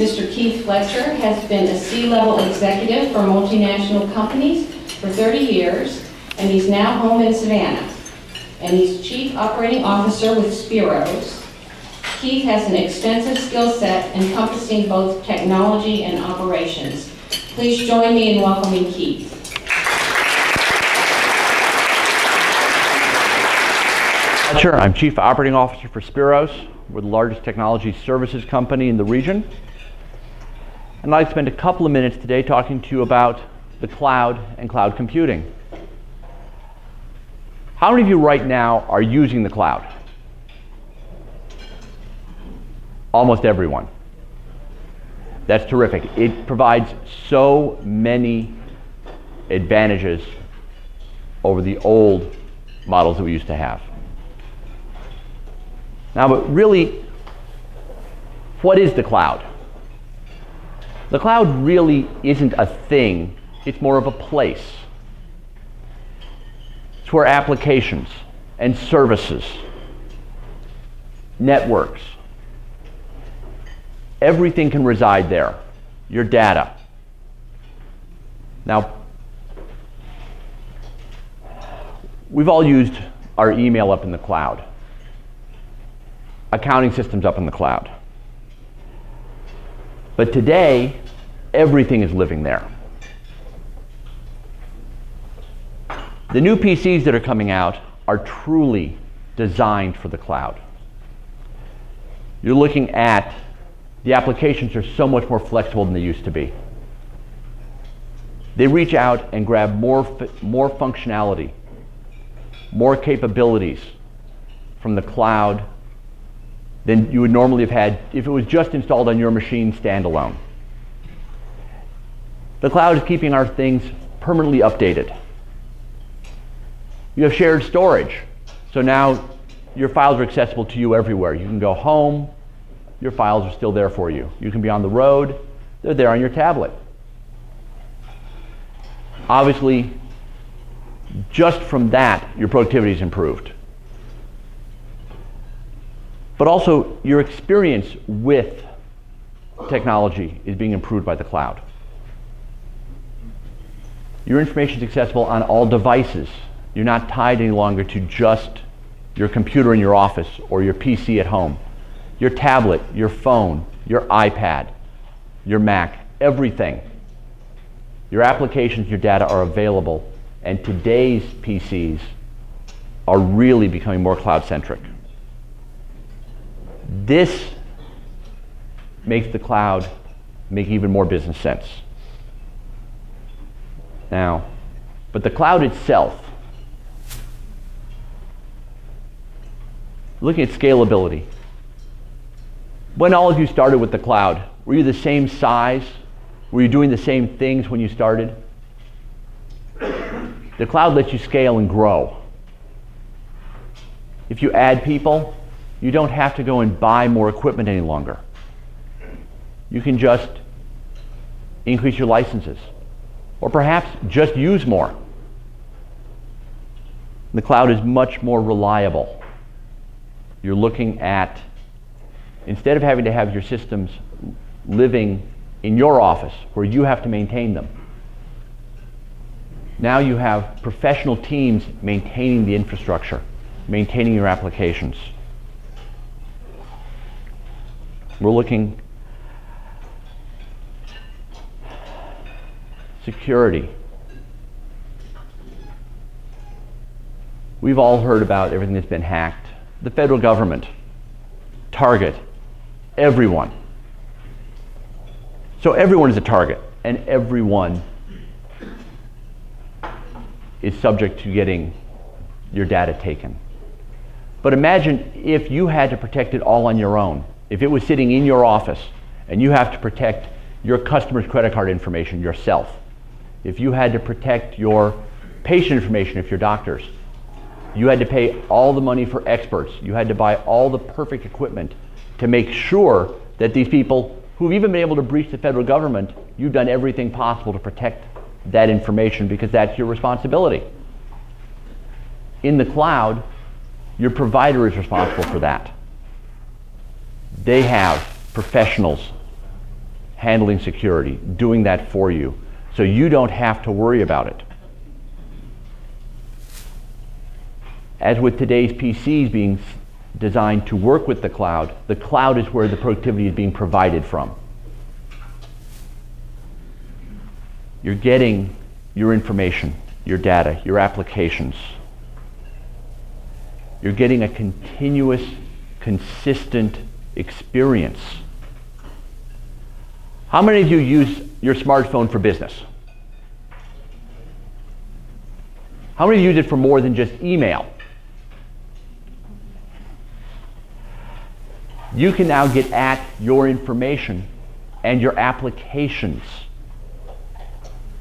Mr. Keith Fletcher has been a C-level executive for multinational companies for 30 years, and he's now home in Savannah. And he's Chief Operating Officer with Speros. Keith has an extensive skill set encompassing both technology and operations. Please join me in welcoming Keith. Sure, I'm Chief Operating Officer for Speros. We're the largest technology services company in the region. And I'd like to spend a couple of minutes today talking to you about the cloud and cloud computing. How many of you right now are using the cloud? Almost everyone. That's terrific. It provides so many advantages over the old models that we used to have. Now, but really, what is the cloud? The cloud really isn't a thing, it's more of a place. It's where applications and services, networks, everything can reside there. Your data. Now, we've all used our email up in the cloud, accounting systems up in the cloud. But today, everything is living there. The new PCs that are coming out are truly designed for the cloud. You're looking at the applications are so much more flexible than they used to be. They reach out and grab more, more functionality, more capabilities from the cloud than you would normally have had if it was just installed on your machine standalone. The cloud is keeping our things permanently updated. You have shared storage. So now your files are accessible to you everywhere. You can go home, your files are still there for you. You can be on the road, they're there on your tablet. Obviously, just from that, your productivity is improved. But also, your experience with technology is being improved by the cloud. Your information is accessible on all devices. You're not tied any longer to just your computer in your office or your PC at home. Your tablet, your phone, your iPad, your Mac, everything. Your applications, your data are available, and today's PCs are really becoming more cloud centric. This makes the cloud make even more business sense. Now, but the cloud itself, looking at scalability. When all of you started with the cloud, were you the same size? Were you doing the same things when you started? The cloud lets you scale and grow. If you add people, you don't have to go and buy more equipment any longer. You can just increase your licenses or perhaps just use more. The cloud is much more reliable. You're looking at, instead of having to have your systems living in your office where you have to maintain them, now you have professional teams maintaining the infrastructure, maintaining your applications. We're looking security. We've all heard about everything that's been hacked. The federal government, Target, everyone. So everyone is a target, and everyone is subject to getting your data taken. But imagine if you had to protect it all on your own. If it was sitting in your office and you have to protect your customer's credit card information yourself, if you had to protect your patient information if you're doctors, you had to pay all the money for experts, you had to buy all the perfect equipment to make sure that these people who've even been able to breach the federal government, you've done everything possible to protect that information because that's your responsibility. In the cloud, your provider is responsible for that they have professionals handling security, doing that for you, so you don't have to worry about it. As with today's PCs being designed to work with the cloud, the cloud is where the productivity is being provided from. You're getting your information, your data, your applications. You're getting a continuous, consistent experience. How many of you use your smartphone for business? How many of you use it for more than just email? You can now get at your information and your applications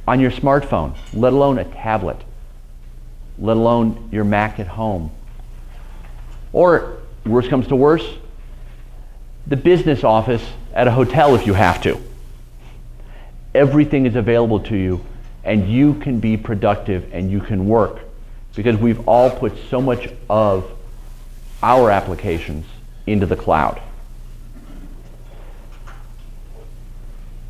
on your smartphone, let alone a tablet, let alone your Mac at home. Or, worst comes to worse, the business office at a hotel if you have to. Everything is available to you, and you can be productive and you can work because we've all put so much of our applications into the cloud.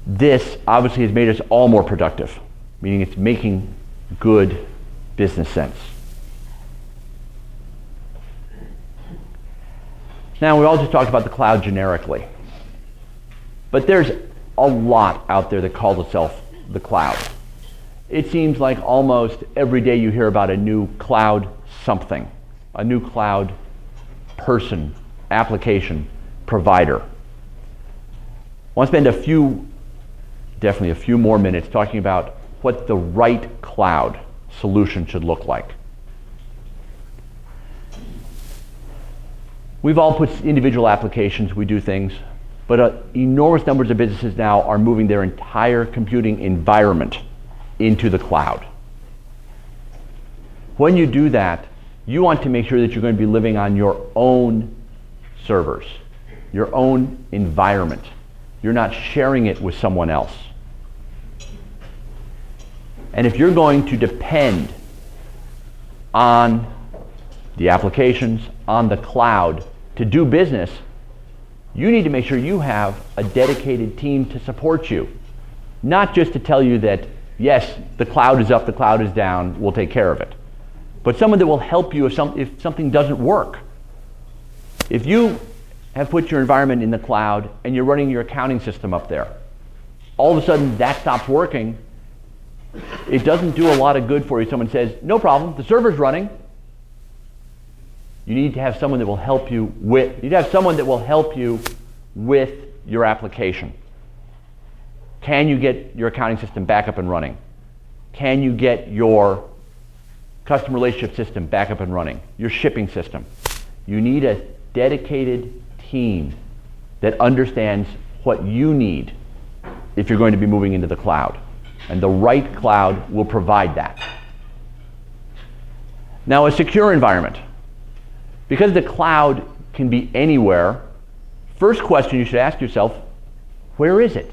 This obviously has made us all more productive, meaning it's making good business sense. Now, we all just talked about the cloud generically. But there's a lot out there that calls itself the cloud. It seems like almost every day you hear about a new cloud something, a new cloud person, application, provider. I want to spend a few, definitely a few more minutes talking about what the right cloud solution should look like. We've all put individual applications, we do things, but uh, enormous numbers of businesses now are moving their entire computing environment into the cloud. When you do that, you want to make sure that you're going to be living on your own servers, your own environment. You're not sharing it with someone else. And if you're going to depend on the applications, on the cloud to do business, you need to make sure you have a dedicated team to support you. Not just to tell you that, yes, the cloud is up, the cloud is down, we'll take care of it. But someone that will help you if, some, if something doesn't work. If you have put your environment in the cloud and you're running your accounting system up there, all of a sudden that stops working, it doesn't do a lot of good for you. Someone says, no problem, the server's running. You need to have someone that will help you with, you need to have someone that will help you with your application. Can you get your accounting system back up and running? Can you get your customer relationship system back up and running? Your shipping system? You need a dedicated team that understands what you need if you're going to be moving into the cloud. And the right cloud will provide that. Now, a secure environment. Because the cloud can be anywhere, first question you should ask yourself where is it?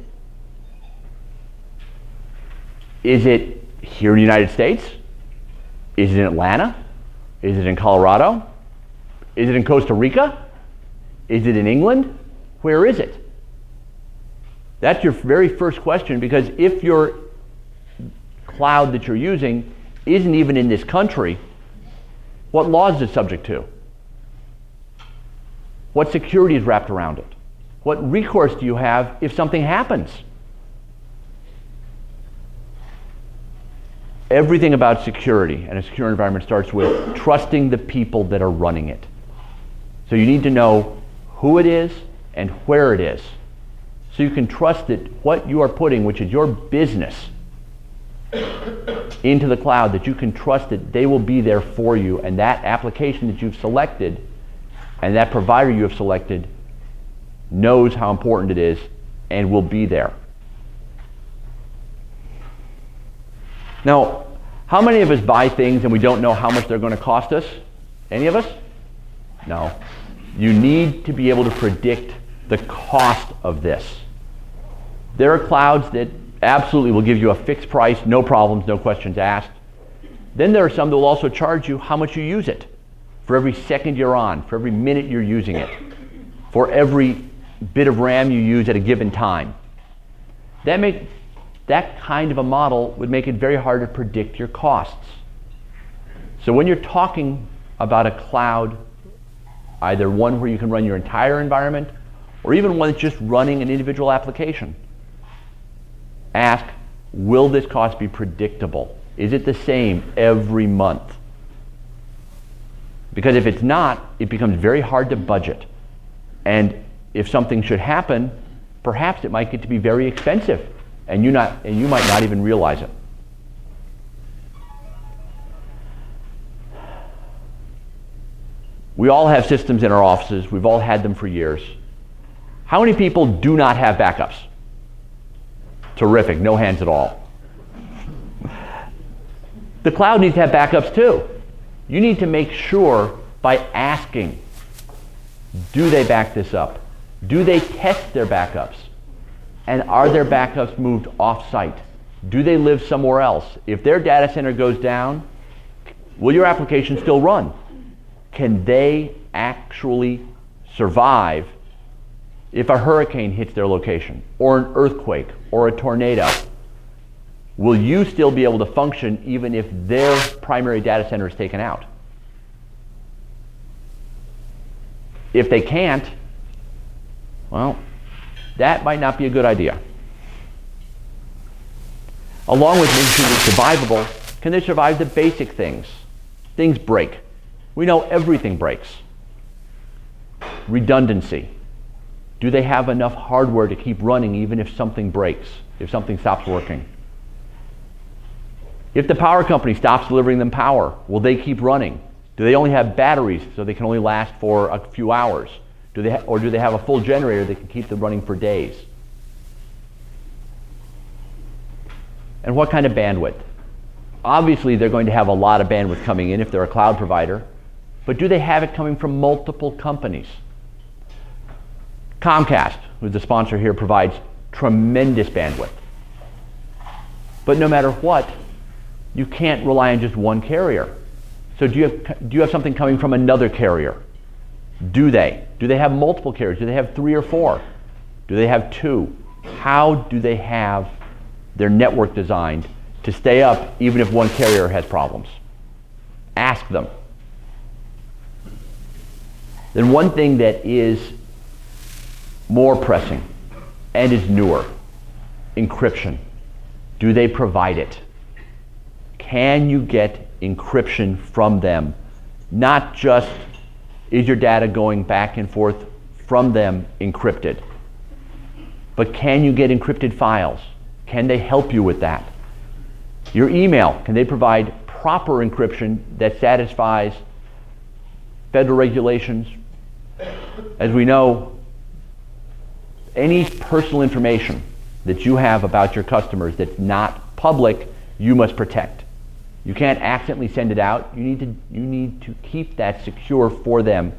Is it here in the United States? Is it in Atlanta? Is it in Colorado? Is it in Costa Rica? Is it in England? Where is it? That's your very first question because if your cloud that you're using isn't even in this country, what laws is it subject to? What security is wrapped around it? What recourse do you have if something happens? Everything about security and a secure environment starts with trusting the people that are running it. So you need to know who it is and where it is. So you can trust that what you are putting, which is your business, into the cloud, that you can trust that they will be there for you and that application that you've selected and that provider you have selected knows how important it is and will be there. Now, how many of us buy things and we don't know how much they're going to cost us? Any of us? No. You need to be able to predict the cost of this. There are clouds that absolutely will give you a fixed price, no problems, no questions asked. Then there are some that will also charge you how much you use it for every second you're on, for every minute you're using it, for every bit of RAM you use at a given time. That, make, that kind of a model would make it very hard to predict your costs. So when you're talking about a cloud, either one where you can run your entire environment or even one that's just running an individual application, ask, will this cost be predictable? Is it the same every month? Because if it's not, it becomes very hard to budget. And if something should happen, perhaps it might get to be very expensive and you, not, and you might not even realize it. We all have systems in our offices. We've all had them for years. How many people do not have backups? Terrific, no hands at all. The cloud needs to have backups too. You need to make sure by asking, do they back this up? Do they test their backups? And are their backups moved off-site? Do they live somewhere else? If their data center goes down, will your application still run? Can they actually survive if a hurricane hits their location, or an earthquake, or a tornado? Will you still be able to function even if their primary data center is taken out? If they can't, well, that might not be a good idea. Along with making sure they're survivable, can they survive the basic things? Things break. We know everything breaks. Redundancy. Do they have enough hardware to keep running even if something breaks, if something stops working? If the power company stops delivering them power, will they keep running? Do they only have batteries so they can only last for a few hours? Do they or do they have a full generator that can keep them running for days? And what kind of bandwidth? Obviously, they're going to have a lot of bandwidth coming in if they're a cloud provider, but do they have it coming from multiple companies? Comcast, who's the sponsor here, provides tremendous bandwidth. But no matter what, you can't rely on just one carrier. So do you have, do you have something coming from another carrier? Do they? Do they have multiple carriers? Do they have three or four? Do they have two? How do they have their network designed to stay up even if one carrier has problems? Ask them. Then one thing that is more pressing and is newer, encryption. Do they provide it? Can you get encryption from them? Not just is your data going back and forth from them encrypted, but can you get encrypted files? Can they help you with that? Your email, can they provide proper encryption that satisfies federal regulations? As we know, any personal information that you have about your customers that's not public, you must protect. You can't accidentally send it out. You need to, you need to keep that secure for them.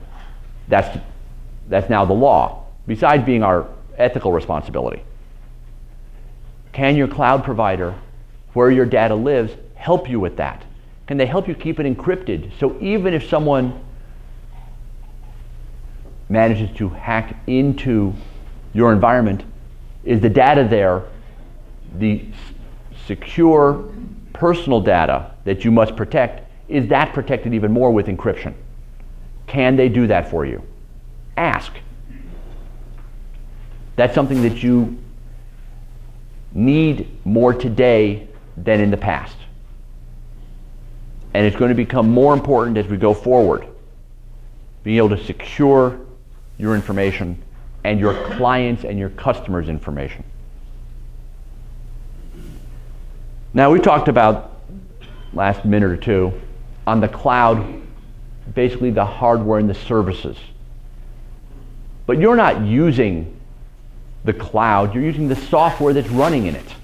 That's, that's now the law, besides being our ethical responsibility. Can your cloud provider, where your data lives, help you with that? Can they help you keep it encrypted? So even if someone manages to hack into your environment, is the data there the secure personal data that you must protect, is that protected even more with encryption? Can they do that for you? Ask. That's something that you need more today than in the past. And it's going to become more important as we go forward. Being able to secure your information and your clients and your customers' information. Now, we talked about last minute or two on the cloud, basically the hardware and the services. But you're not using the cloud, you're using the software that's running in it.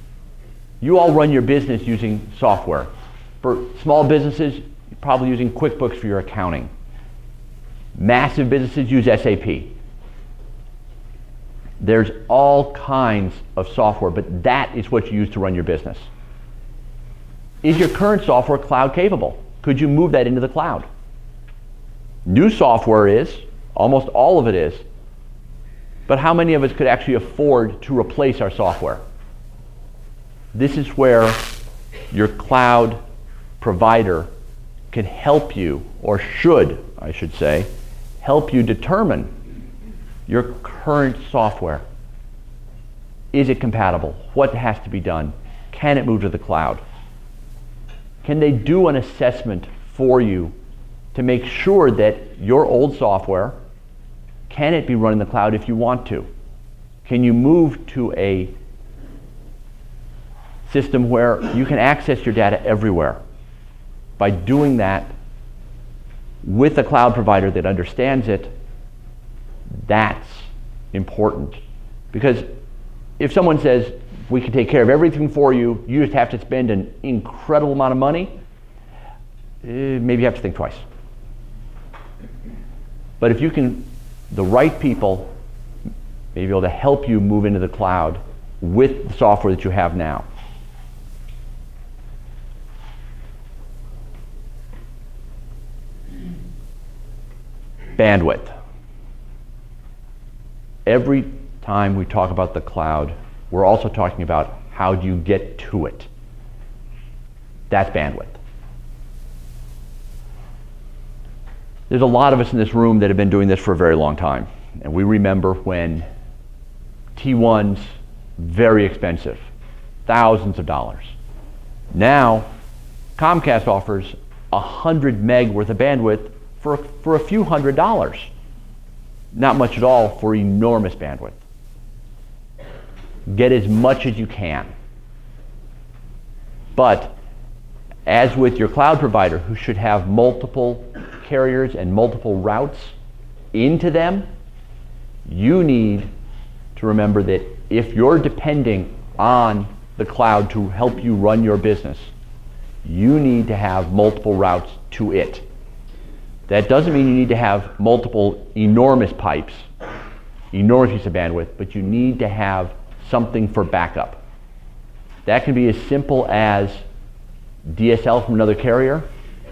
You all run your business using software. For small businesses, you're probably using QuickBooks for your accounting. Massive businesses use SAP. There's all kinds of software, but that is what you use to run your business. Is your current software cloud capable? Could you move that into the cloud? New software is, almost all of it is, but how many of us could actually afford to replace our software? This is where your cloud provider can help you, or should, I should say, help you determine your current software. Is it compatible? What has to be done? Can it move to the cloud? Can they do an assessment for you to make sure that your old software can it be run in the cloud if you want to? Can you move to a system where you can access your data everywhere? By doing that with a cloud provider that understands it, that's important. Because if someone says, we can take care of everything for you, you just have to spend an incredible amount of money, eh, maybe you have to think twice. But if you can, the right people may be able to help you move into the cloud with the software that you have now. Bandwidth. Every time we talk about the cloud, we're also talking about how do you get to it. That's bandwidth. There's a lot of us in this room that have been doing this for a very long time. And we remember when T1's very expensive, thousands of dollars. Now, Comcast offers 100 meg worth of bandwidth for, for a few hundred dollars. Not much at all for enormous bandwidth. Get as much as you can. But as with your cloud provider, who should have multiple carriers and multiple routes into them, you need to remember that if you're depending on the cloud to help you run your business, you need to have multiple routes to it. That doesn't mean you need to have multiple enormous pipes, enormous piece of bandwidth, but you need to have something for backup. That can be as simple as DSL from another carrier,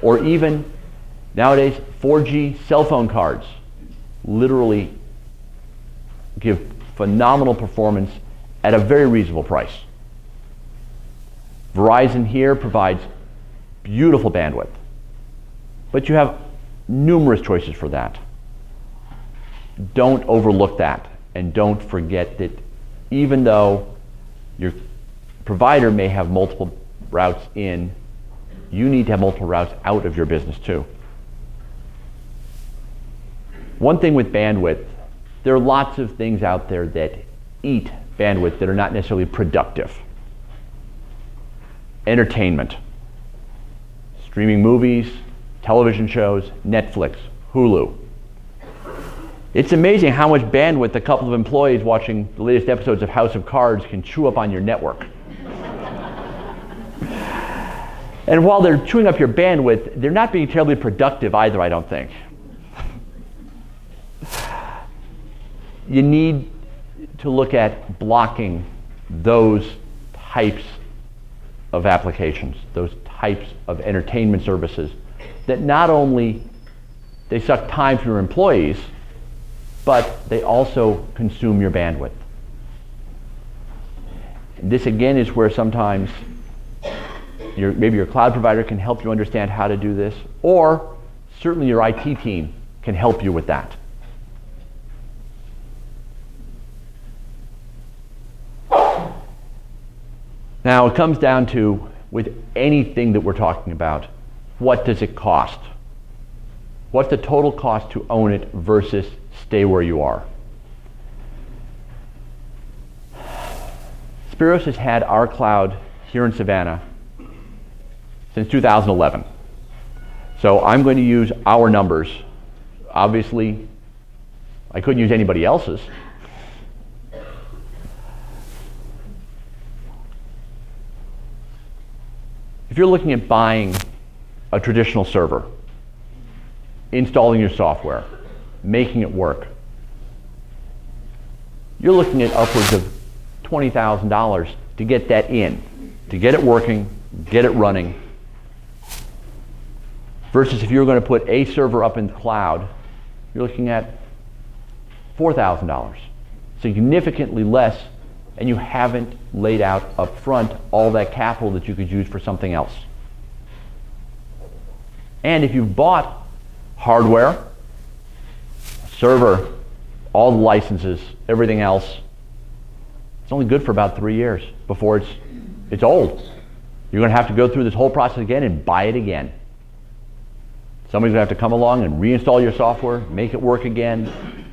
or even nowadays 4G cell phone cards literally give phenomenal performance at a very reasonable price. Verizon here provides beautiful bandwidth, but you have numerous choices for that. Don't overlook that and don't forget that even though your provider may have multiple routes in, you need to have multiple routes out of your business too. One thing with bandwidth, there are lots of things out there that eat bandwidth that are not necessarily productive. Entertainment, streaming movies, television shows, Netflix, Hulu. It's amazing how much bandwidth a couple of employees watching the latest episodes of House of Cards can chew up on your network. and while they're chewing up your bandwidth, they're not being terribly productive either, I don't think. you need to look at blocking those types of applications, those types of entertainment services that not only they suck time from your employees, but they also consume your bandwidth. This again is where sometimes your, maybe your cloud provider can help you understand how to do this, or certainly your IT team can help you with that. Now, it comes down to with anything that we're talking about, what does it cost? What's the total cost to own it versus stay where you are? Speros has had our cloud here in Savannah since 2011. So I'm going to use our numbers. Obviously, I couldn't use anybody else's. If you're looking at buying a traditional server, installing your software, making it work, you're looking at upwards of $20,000 to get that in, to get it working, get it running. Versus if you're going to put a server up in the cloud, you're looking at $4,000. Significantly less and you haven't laid out up front all that capital that you could use for something else. And if you've bought hardware, server, all the licenses, everything else, it's only good for about three years before it's, it's old. You're going to have to go through this whole process again and buy it again. Somebody's going to have to come along and reinstall your software, make it work again,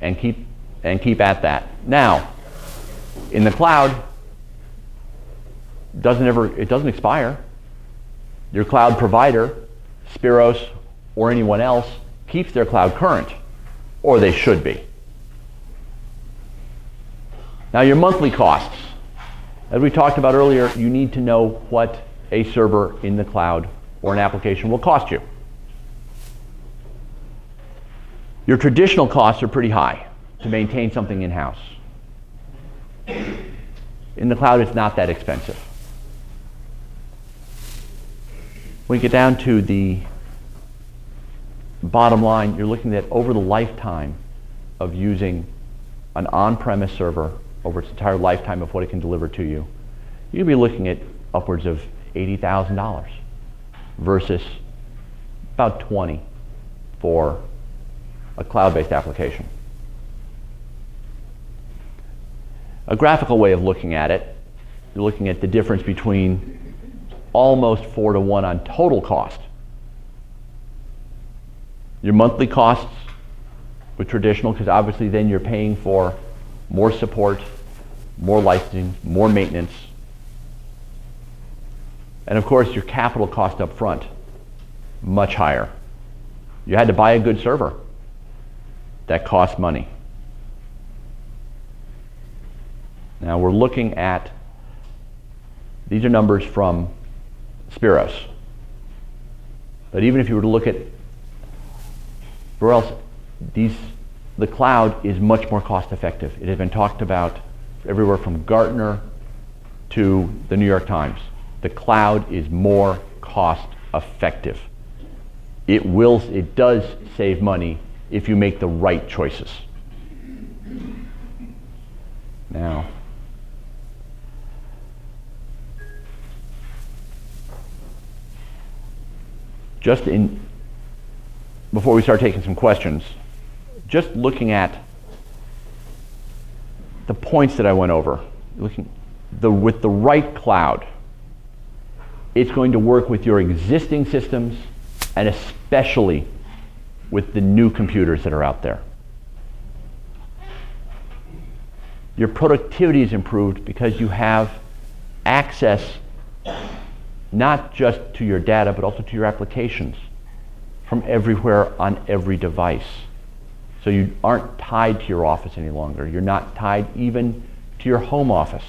and keep, and keep at that. Now, in the cloud, doesn't ever, it doesn't expire. Your cloud provider, Speros or anyone else, keeps their cloud current, or they should be. Now, your monthly costs. As we talked about earlier, you need to know what a server in the cloud or an application will cost you. Your traditional costs are pretty high to maintain something in-house. In the cloud, it's not that expensive. When you get down to the bottom line, you're looking at over the lifetime of using an on-premise server over its entire lifetime of what it can deliver to you, you'd be looking at upwards of $80,000 versus about 20 for a cloud-based application. A graphical way of looking at it, you're looking at the difference between almost four to one on total cost. Your monthly costs with traditional, because obviously then you're paying for more support, more licensing, more maintenance, and of course your capital cost up front, much higher. You had to buy a good server. That costs money. Now we're looking at, these are numbers from Speros. But even if you were to look at, where else, these, the cloud is much more cost effective. It has been talked about everywhere from Gartner to the New York Times. The cloud is more cost effective. It will, it does save money if you make the right choices. Now, just in, before we start taking some questions, just looking at the points that I went over, looking the, with the right cloud, it's going to work with your existing systems and especially with the new computers that are out there. Your productivity is improved because you have access not just to your data, but also to your applications from everywhere on every device. So you aren't tied to your office any longer. You're not tied even to your home office.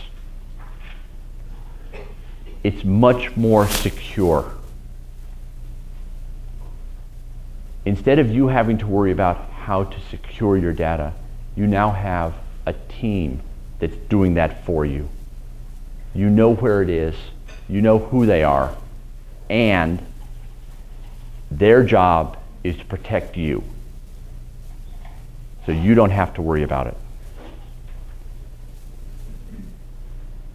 It's much more secure. Instead of you having to worry about how to secure your data, you now have a team that's doing that for you. You know where it is, you know who they are, and their job is to protect you. So you don't have to worry about it.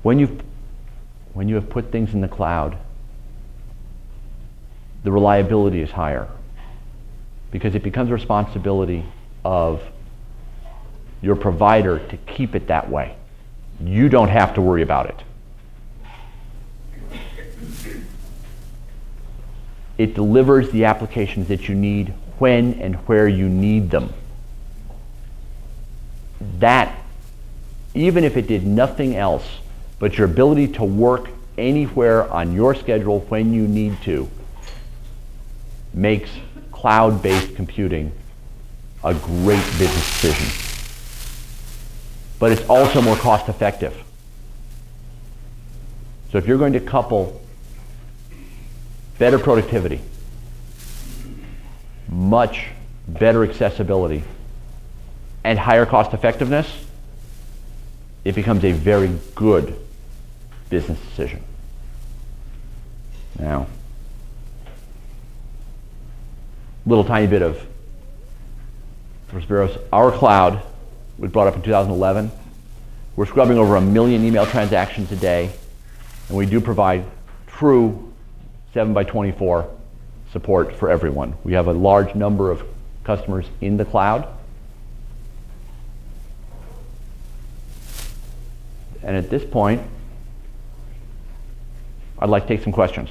When you when you have put things in the cloud, the reliability is higher because it becomes responsibility of your provider to keep it that way. You don't have to worry about it. It delivers the applications that you need when and where you need them. That, even if it did nothing else, but your ability to work anywhere on your schedule when you need to, makes cloud-based computing a great business decision. But it's also more cost effective. So if you're going to couple better productivity, much better accessibility, and higher cost effectiveness, it becomes a very good business decision. Now, little tiny bit of for Speros, our cloud was brought up in 2011. We're scrubbing over a million email transactions a day, and we do provide true 7 by 24 support for everyone. We have a large number of customers in the cloud. And at this point, I'd like to take some questions.